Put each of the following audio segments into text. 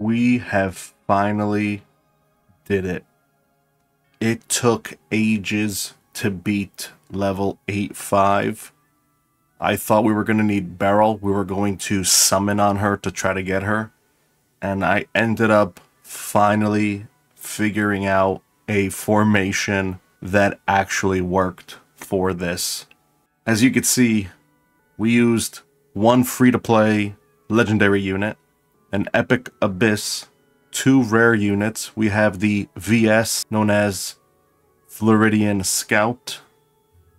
we have finally did it. It took ages to beat level 8-5. I thought we were going to need Beryl. We were going to summon on her to try to get her. And I ended up finally figuring out a formation that actually worked for this. As you can see, we used one free-to-play legendary unit, an epic abyss, two rare units. We have the VS known as Viridian Scout.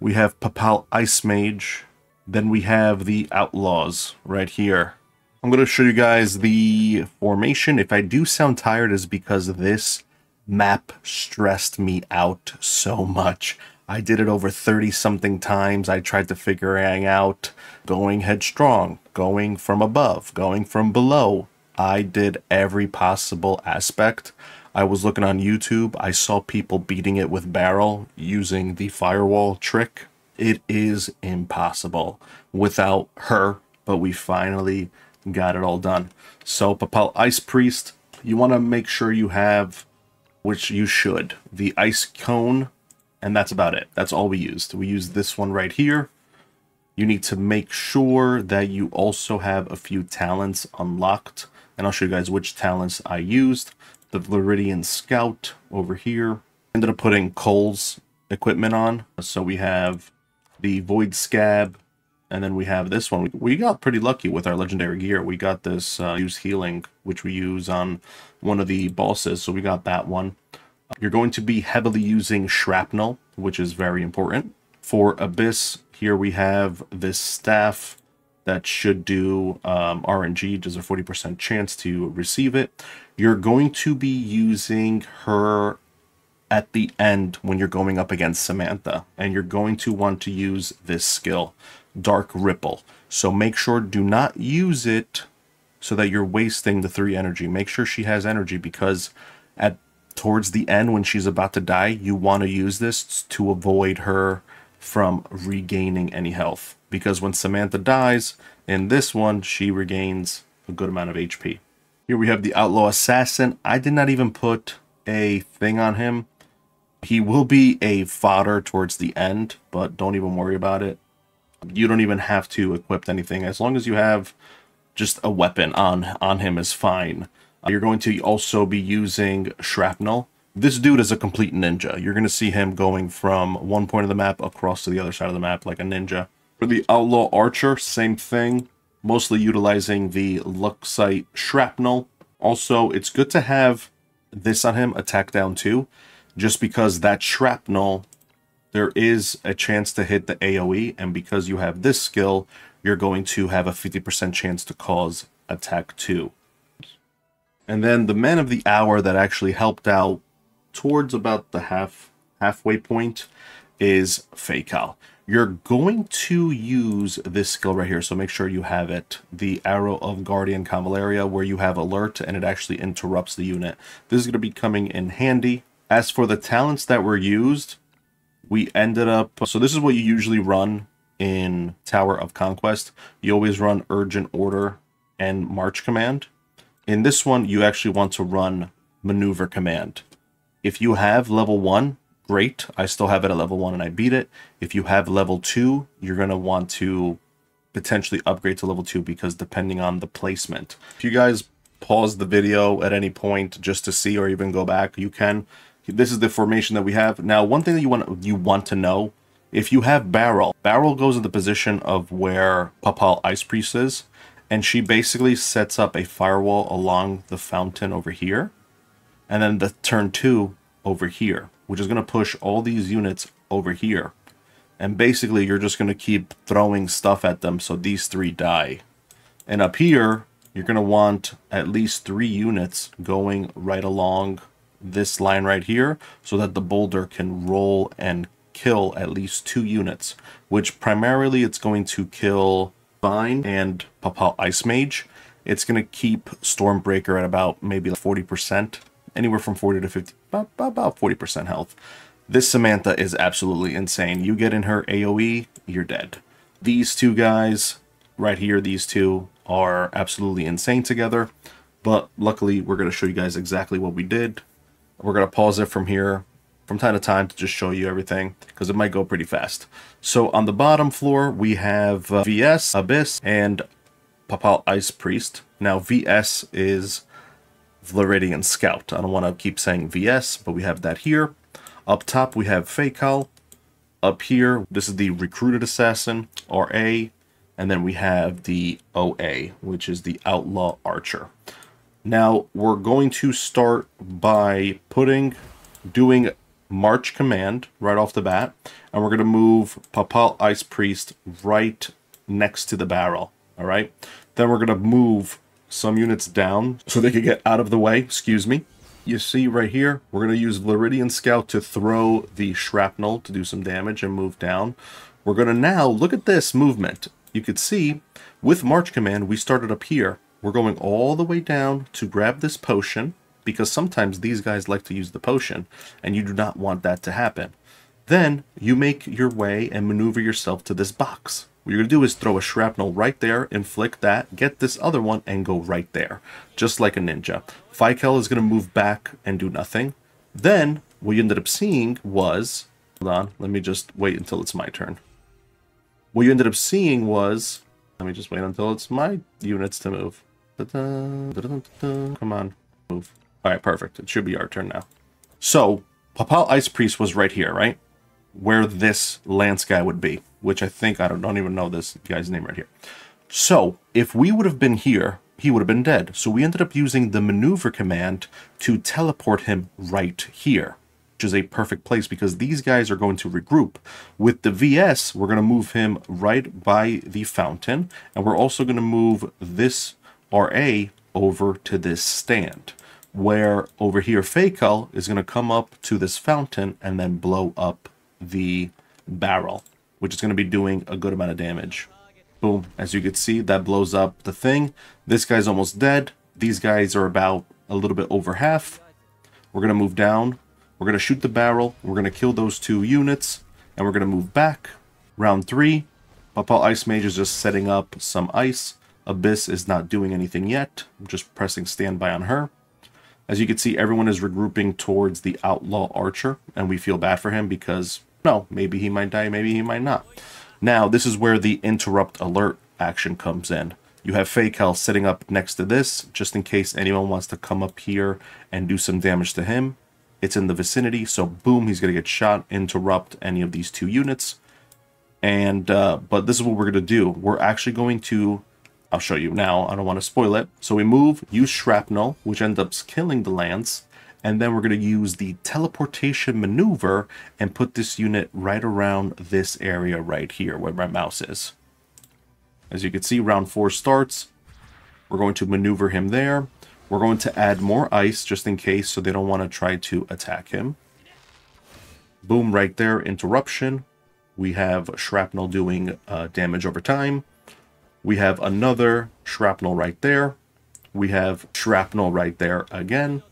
We have Papal Ice Mage. Then we have the Outlaws right here. I'm going to show you guys the formation. If I do sound tired is because this map stressed me out so much. I did it over 30 something times. I tried to figure out going headstrong, going from above, going from below. I did every possible aspect. I was looking on YouTube. I saw people beating it with Beryl using the firewall trick. It is impossible without her, but we finally got it all done. So Papal Ice Priest, you want to make sure you have, which you should, the Ice Cone, and that's about it. That's all we used. We used this one right here. You need to make sure that you also have a few talents unlocked, and I'll show you guys which talents I used. The Viridian Scout over here. Ended up putting Cole's equipment on. So we have the Void Scab, and then we have this one. We got pretty lucky with our legendary gear. We got this uh, use healing, which we use on one of the bosses. So we got that one. You're going to be heavily using shrapnel, which is very important. For Abyss, here we have this staff that should do um, RNG. There's a 40% chance to receive it. You're going to be using her at the end when you're going up against Samantha. And you're going to want to use this skill, Dark Ripple. So make sure do not use it so that you're wasting the three energy. Make sure she has energy because at towards the end when she's about to die, you want to use this to avoid her from regaining any health. Because when Samantha dies, in this one, she regains a good amount of HP. Here we have the Outlaw Assassin. I did not even put a thing on him he will be a fodder towards the end, but don't even worry about it. You don't even have to equip anything. As long as you have just a weapon on, on him is fine. You're going to also be using Shrapnel. This dude is a complete ninja. You're going to see him going from one point of the map across to the other side of the map like a ninja. For the Outlaw Archer, same thing. Mostly utilizing the Luxite Shrapnel. Also, it's good to have this on him, attack down too just because that shrapnel, there is a chance to hit the AoE, and because you have this skill, you're going to have a 50% chance to cause attack 2. And then the man of the hour that actually helped out towards about the half halfway point is Faycal. You're going to use this skill right here, so make sure you have it. The Arrow of Guardian Convallaria, where you have alert and it actually interrupts the unit. This is going to be coming in handy as for the talents that were used, we ended up... So this is what you usually run in Tower of Conquest. You always run Urgent Order and March Command. In this one, you actually want to run Maneuver Command. If you have level 1, great. I still have it at level 1 and I beat it. If you have level 2, you're going to want to potentially upgrade to level 2 because depending on the placement. If you guys pause the video at any point just to see or even go back, you can. This is the formation that we have. Now, one thing that you want you want to know, if you have Beryl, Beryl goes in the position of where Papal Ice Priest is, and she basically sets up a firewall along the fountain over here, and then the turn two over here, which is going to push all these units over here. And basically, you're just going to keep throwing stuff at them so these three die. And up here, you're going to want at least three units going right along this line right here so that the boulder can roll and kill at least two units, which primarily it's going to kill Vine and Papal Ice Mage. It's going to keep Stormbreaker at about maybe 40%, anywhere from 40 to 50, about, about 40% health. This Samantha is absolutely insane. You get in her AoE, you're dead. These two guys right here, these two, are absolutely insane together. But luckily, we're going to show you guys exactly what we did. We're going to pause it from here from time to time to just show you everything because it might go pretty fast. So on the bottom floor, we have uh, VS, Abyss, and Papal Ice Priest. Now VS is Viridian Scout. I don't want to keep saying VS, but we have that here. Up top, we have Faycal. Up here, this is the Recruited Assassin, RA. And then we have the OA, which is the Outlaw Archer. Now, we're going to start by putting, doing March Command right off the bat. And we're going to move Papal Ice Priest right next to the barrel. All right. Then we're going to move some units down so they could get out of the way. Excuse me. You see right here, we're going to use Viridian Scout to throw the shrapnel to do some damage and move down. We're going to now look at this movement. You could see with March Command, we started up here. We're going all the way down to grab this potion because sometimes these guys like to use the potion and you do not want that to happen. Then you make your way and maneuver yourself to this box. What you're going to do is throw a shrapnel right there, inflict that, get this other one, and go right there. Just like a ninja. Faycal is going to move back and do nothing. Then, what you ended up seeing was... Hold on, let me just wait until it's my turn. What you ended up seeing was... Let me just wait until it's my units to move. Da -da, da Come on, move. Alright, perfect. It should be our turn now. So, Papal Ice Priest was right here, right? Where this Lance guy would be which I think, I don't, don't even know this guy's name right here. So, if we would have been here, he would have been dead. So we ended up using the maneuver command to teleport him right here, which is a perfect place because these guys are going to regroup. With the VS, we're going to move him right by the fountain, and we're also going to move this RA over to this stand, where over here Faycal is going to come up to this fountain and then blow up the barrel which is going to be doing a good amount of damage. Boom. As you can see, that blows up the thing. This guy's almost dead. These guys are about a little bit over half. We're going to move down. We're going to shoot the barrel. We're going to kill those two units. And we're going to move back. Round three. Papal Ice Mage is just setting up some ice. Abyss is not doing anything yet. I'm just pressing standby on her. As you can see, everyone is regrouping towards the Outlaw Archer. And we feel bad for him because no, maybe he might die, maybe he might not. Now, this is where the interrupt alert action comes in. You have Faycal sitting up next to this, just in case anyone wants to come up here and do some damage to him. It's in the vicinity, so boom, he's going to get shot, interrupt any of these two units. And, uh, but this is what we're going to do. We're actually going to, I'll show you now, I don't want to spoil it. So we move, use Shrapnel, which ends up killing the Lance, and then we're going to use the teleportation maneuver and put this unit right around this area right here where my mouse is. As you can see, round four starts. We're going to maneuver him there. We're going to add more ice just in case so they don't want to try to attack him. Boom, right there, interruption. We have shrapnel doing uh, damage over time. We have another shrapnel right there. We have shrapnel right there again.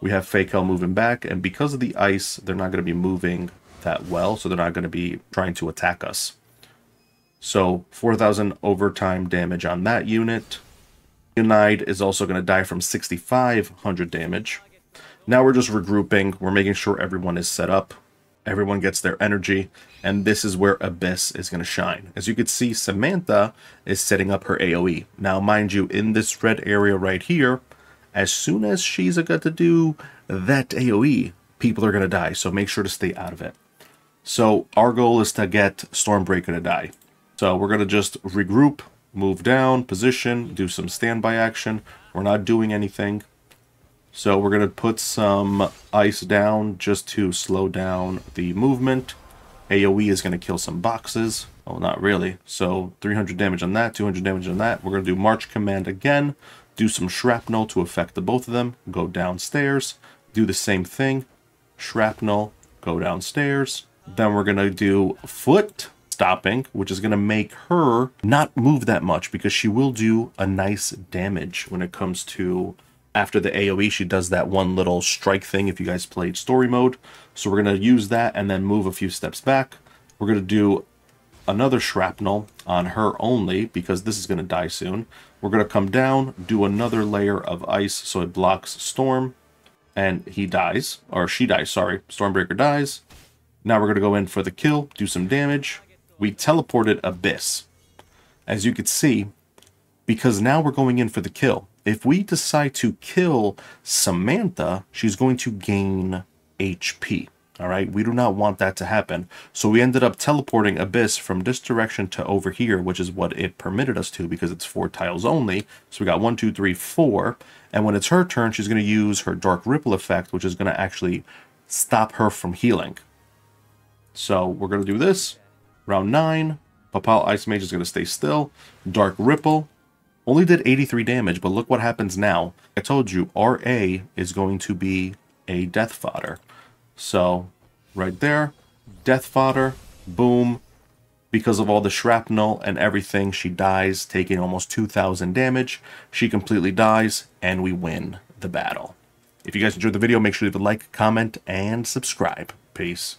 We have Faycal moving back, and because of the ice, they're not going to be moving that well, so they're not going to be trying to attack us. So 4,000 overtime damage on that unit. Unite is also going to die from 6,500 damage. Now we're just regrouping. We're making sure everyone is set up. Everyone gets their energy. And this is where Abyss is going to shine. As you can see, Samantha is setting up her AoE. Now, mind you, in this red area right here, as soon as she's got to do that AoE, people are going to die, so make sure to stay out of it. So our goal is to get Stormbreaker to die. So we're going to just regroup, move down, position, do some standby action. We're not doing anything. So we're going to put some ice down just to slow down the movement. AoE is going to kill some boxes. Oh, not really. So 300 damage on that, 200 damage on that. We're going to do March Command again do some shrapnel to affect the both of them, go downstairs, do the same thing, shrapnel, go downstairs. Then we're going to do foot stopping, which is going to make her not move that much because she will do a nice damage when it comes to after the AoE, she does that one little strike thing if you guys played story mode. So we're going to use that and then move a few steps back. We're going to do another shrapnel on her only because this is going to die soon. We're going to come down, do another layer of ice so it blocks Storm, and he dies, or she dies, sorry. Stormbreaker dies. Now we're going to go in for the kill, do some damage. We teleported Abyss. As you can see, because now we're going in for the kill. If we decide to kill Samantha, she's going to gain HP. All right, we do not want that to happen. So we ended up teleporting Abyss from this direction to over here, which is what it permitted us to because it's four tiles only. So we got one, two, three, four. And when it's her turn, she's going to use her Dark Ripple effect, which is going to actually stop her from healing. So we're going to do this. Round nine, Papal Ice Mage is going to stay still. Dark Ripple only did 83 damage, but look what happens now. I told you, RA is going to be a death fodder. So, right there, death fodder, boom. Because of all the shrapnel and everything, she dies, taking almost 2,000 damage. She completely dies, and we win the battle. If you guys enjoyed the video, make sure to leave a like, comment, and subscribe. Peace.